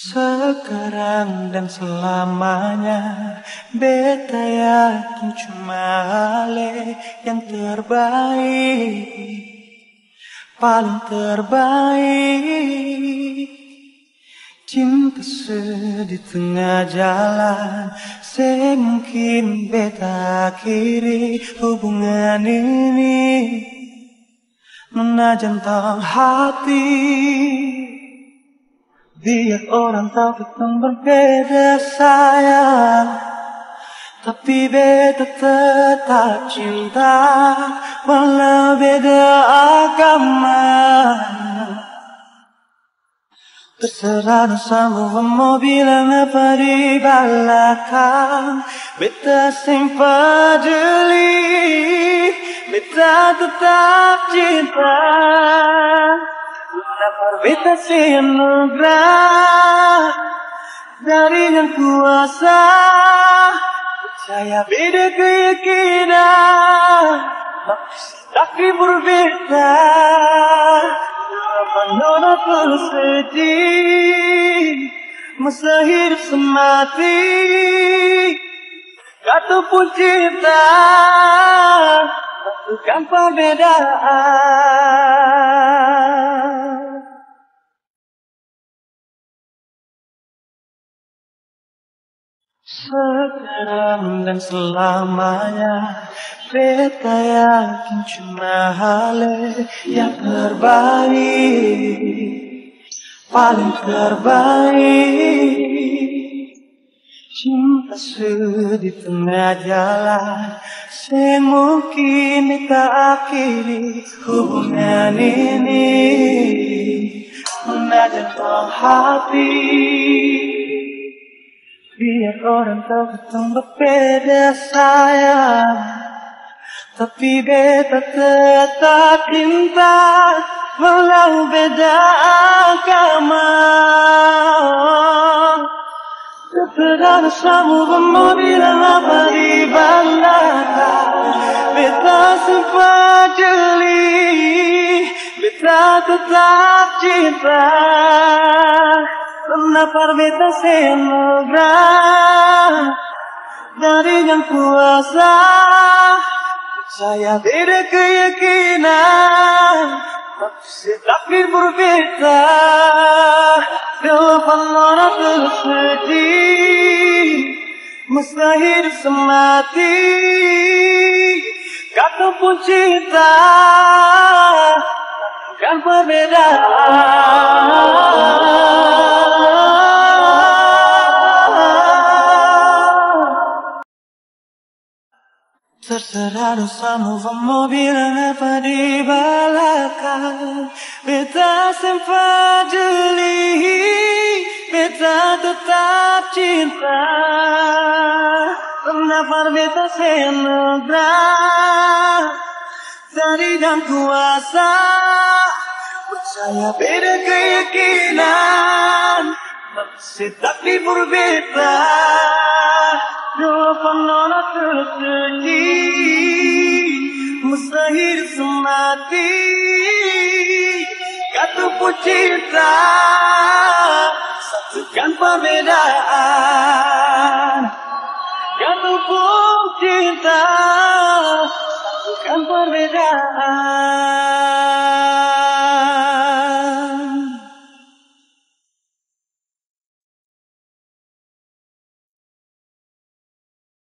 Sekarang dan selamanya Beta yakin cuma Ale yang terbaik. Paling terbaik. Cinta sedih tengah jalan Semungkin beta akhiri hubungan ini. Menajam hati Biar orang tahu kita berbeda sayang. Tapi beta tetap cinta Walau beda agama. Terserah sama mau bilang apa di belakang. Beta sing peduli Beta tetap cinta Beta anugerah dari yang kuasa. Percaya beda keyakinan. Tapi berbeda. Menurut aku sedih. Masa hidup semati. Kata pun cinta. Bukan perbedaan Sekarang dan selamanya Beta yakin cuma hale yang terbaik Paling terbaik. Cinta sedih tengah jalan Semungkin beta akhiri hubungan ini. Menajam hati Biar orang tahu kita berbeda sayang. Tapi beta tetap cinta Walau beda agama. Semua mau bilang apa di belakang? Beta sempat jeli Beta tetap cinta Kenapa beta semoga dari yang kuasa Saya beda keyakinan. Tapi berbeda Depan orang tersedih. Masa hidup semati Kata pun cinta Bukan perbedaan Terserah dosamu bilang apa di belakang Beta sempat jeli Beta tetap cinta. Kenapa beta senugrah Dari dan kuasa Percaya beda keyakinan. Tapi berbeda Dua penolak Fanana terjadi Mustahil semati. Katupu cinta Satukan perbedaan. Katupu cinta Satukan perbedaan.